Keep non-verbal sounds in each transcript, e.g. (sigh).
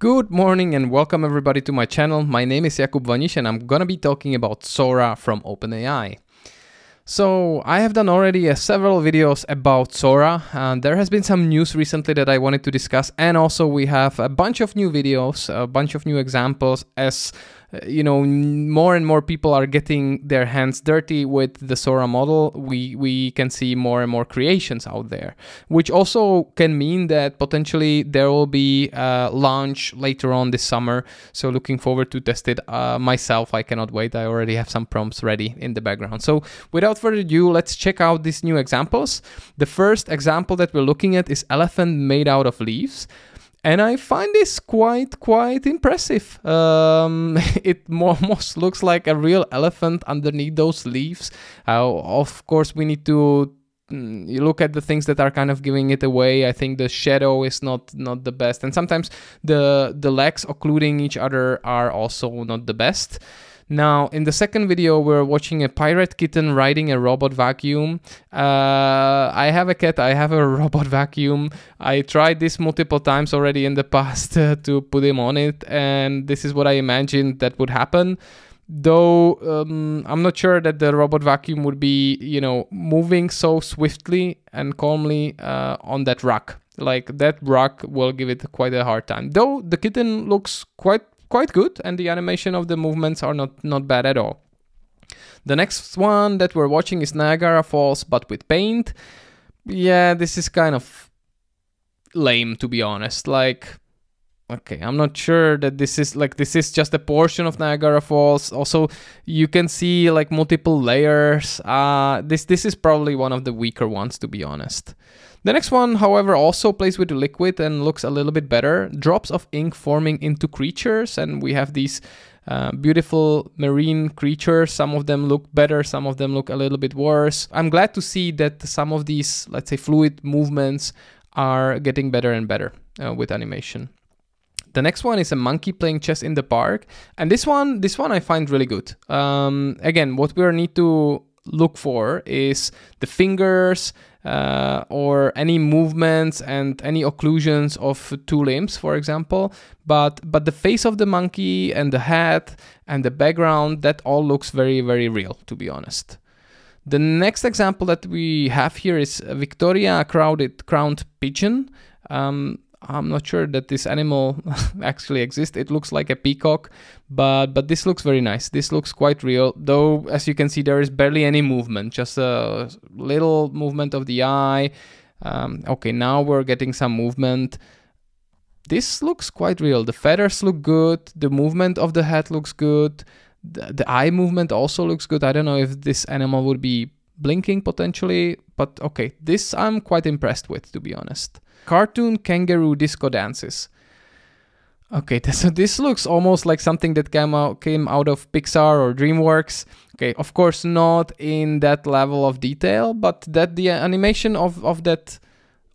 Good morning and welcome everybody to my channel. My name is Jakub Vaniš and I'm gonna be talking about Sora from OpenAI. So I have done already uh, several videos about Sora and there has been some news recently that I wanted to discuss and also we have a bunch of new videos, a bunch of new examples as you know more and more people are getting their hands dirty with the Sora model, we we can see more and more creations out there, which also can mean that potentially there will be a launch later on this summer. So looking forward to test it uh, myself. I cannot wait. I already have some prompts ready in the background. So without further ado, let's check out these new examples. The first example that we're looking at is elephant made out of leaves and I find this quite quite impressive. Um, (laughs) it (laughs) almost looks like a real elephant underneath those leaves. Uh, of course, we need to mm, you look at the things that are kind of giving it away. I think the shadow is not not the best, and sometimes the the legs occluding each other are also not the best. Now, in the second video, we're watching a pirate kitten riding a robot vacuum. Uh, I have a cat, I have a (laughs) robot vacuum. I tried this multiple times already in the past uh, to put him on it, and this is what I imagined that would happen though um, i'm not sure that the robot vacuum would be you know moving so swiftly and calmly uh, on that rock like that rock will give it quite a hard time though the kitten looks quite quite good and the animation of the movements are not, not bad at all. The next one that we're watching is Niagara Falls but with paint. Yeah, this is kind of lame to be honest. Like okay i'm not sure that this is like this is just a portion of niagara falls also you can see like multiple layers uh this this is probably one of the weaker ones to be honest the next one, however, also plays with the liquid and looks a little bit better. Drops of ink forming into creatures, and we have these uh, beautiful marine creatures. Some of them look better, some of them look a little bit worse. I'm glad to see that some of these, let's say, fluid movements are getting better and better uh, with animation. The next one is a monkey playing chess in the park, and this one, this one I find really good. Um, again, what we need to look for is the fingers uh, or any movements and any occlusions of two limbs, for example. But but the face of the monkey and the head and the background that all looks very very real, to be honest. The next example that we have here is Victoria crowded crowned pigeon. Um, I'm not sure that this animal (laughs) actually exists. It looks like a peacock, but but this looks very nice. This looks quite real, though. As you can see, there is barely any movement, just a little movement of the eye. Um, okay, now we're getting some movement. This looks quite real. The feathers look good. The movement of the head looks good. The, the eye movement also looks good. I don't know if this animal would be blinking potentially, but okay, this I'm quite impressed with, to be honest. Cartoon kangaroo disco dances. Okay, (laughs) so this looks almost like something that came out came out of Pixar or DreamWorks. Okay, of course not in that level of detail, but that the animation of, of that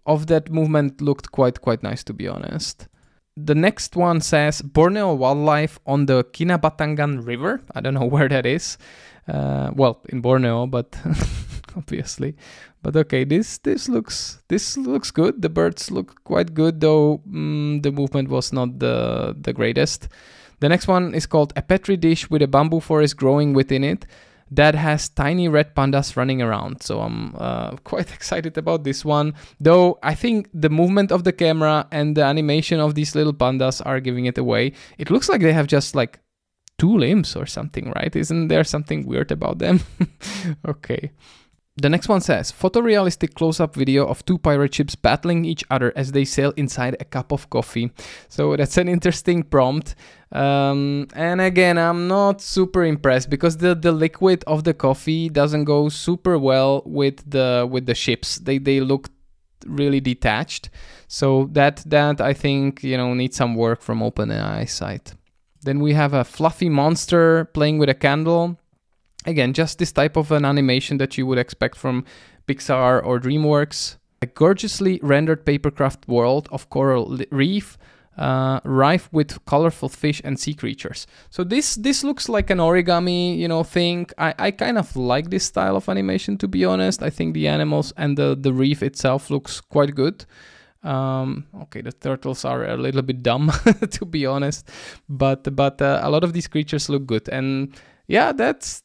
of that movement looked quite quite nice to be honest. The next one says Borneo wildlife on the Kinabatangan River. I don't know (laughs) where that is. Uh, well, in Borneo, but (laughs) obviously. But okay, this this looks this looks good. The birds look quite good, though mm, the movement was not the the greatest. The next one is called a petri dish with a bamboo forest growing within it that has tiny red pandas running around. So I'm uh, (laughs) quite excited about this one. Though I think the movement of the camera and the animation of these little pandas are giving it away. It looks like they have just like two limbs or something, right? Isn't there something weird about them? (laughs) okay. The next one says photorealistic close up video of two pirate ships battling each other as they sail inside a cup of coffee. So that's an interesting prompt. Um, and again, I'm not super impressed because the, the liquid of the coffee doesn't go super well with the with the ships. They they look really detached. So that that I think you know needs some work from OpenAI side. Then we have a fluffy monster playing with a candle again, just this type of an animation that you would expect from Pixar or DreamWorks. A gorgeously rendered papercraft world of coral reef, uh, rife with colorful fish and sea creatures. So this this looks like an origami, you know, thing. I, I kind of like this style of animation to be honest. I think the animals and the, the reef itself looks quite good. Um, okay, the turtles are a little bit dumb, (laughs) to be honest, but but uh, a lot of these creatures look good, and yeah, that's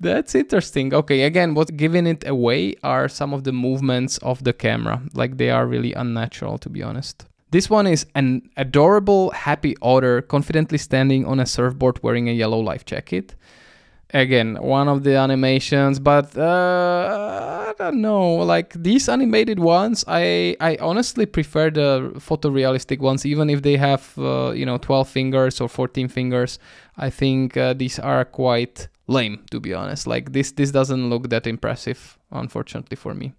that's interesting. Okay, again, what's giving it away are some of the movements of the camera, like they are really unnatural, to be honest. This one is an adorable, happy otter confidently standing on a surfboard wearing a yellow life jacket again one of the animations but uh, i don't know like these animated ones i i honestly prefer the photorealistic ones even if they have uh, you know 12 fingers or 14 fingers i think uh, these are quite lame to be honest. Like this this doesn't look that impressive unfortunately for me.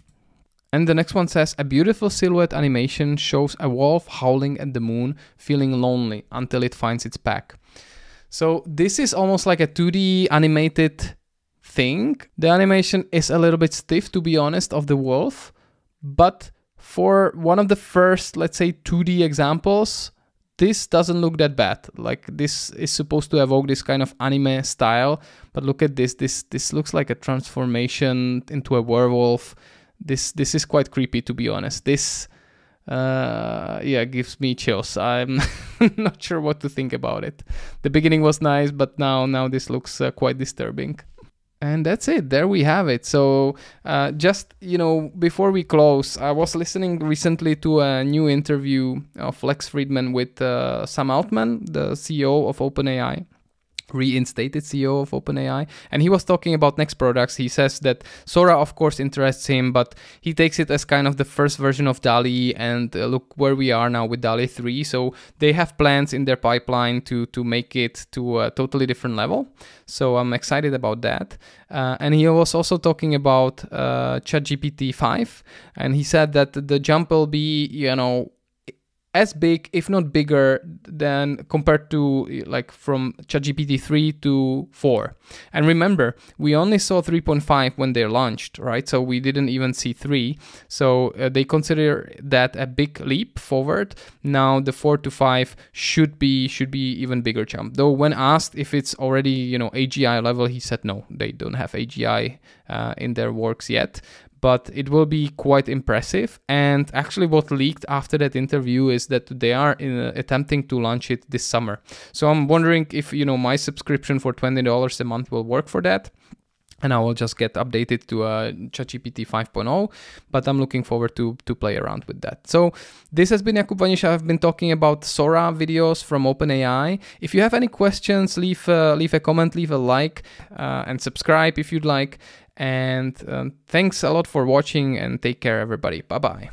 And the next one says a beautiful silhouette animation shows a wolf howling at the moon feeling lonely until it finds its pack. So this is almost like a 2D animated thing. The animation is a little bit stiff, to be honest, of the wolf, but for one of the first, let's say, 2D examples, this doesn't look that bad. Like this is supposed to evoke this kind of anime style, but look at this. This this looks like a transformation into a werewolf. This this is quite creepy, to be honest. This uh, yeah, gives me chills. I'm (laughs) not sure what to think about it. The beginning was nice, but now now this looks uh, quite disturbing. And that's it. There we have it. So, uh, just you know, before we close, I was listening recently to a new interview of Lex Fridman with uh, Sam Altman, the CEO of OpenAI reinstated CEO of OpenAI, and he was talking about next products. He says that Sora, of course, interests him, but he takes it as kind of the first version of DALL-E. And uh, look where we are now with DALL-E 3. So they have plans in their pipeline to to make it to a totally different level. So I'm excited about that. Uh, and he was also talking about uh, ChatGPT 5, and he said that the jump will be, you know, as big, if not bigger, than compared to like from ChatGPT 3 to 4. And remember, we only saw 3.5 when they launched, right? So we didn't even see 3. So uh, they consider that a big leap forward. Now the 4 to 5 should be should be even bigger jump. Though when asked if it's already you know AGI level, he said no, they don't have AGI uh, in their works yet but it will be quite impressive. And actually, what leaked after that interview is that they are uh, attempting to launch it this summer. So I'm wondering if you know my subscription for twenty dollars a month will work for that. And I will just get updated to uh, ChatGPT 5.0, but I'm looking forward to to play around with that. So this has been Jakub Vanisha. I've been talking about Sora videos from OpenAI. If you have any questions, leave uh, leave a comment, leave a like, uh, and subscribe if you'd like. And um, thanks a lot for watching and take care, everybody. Bye bye.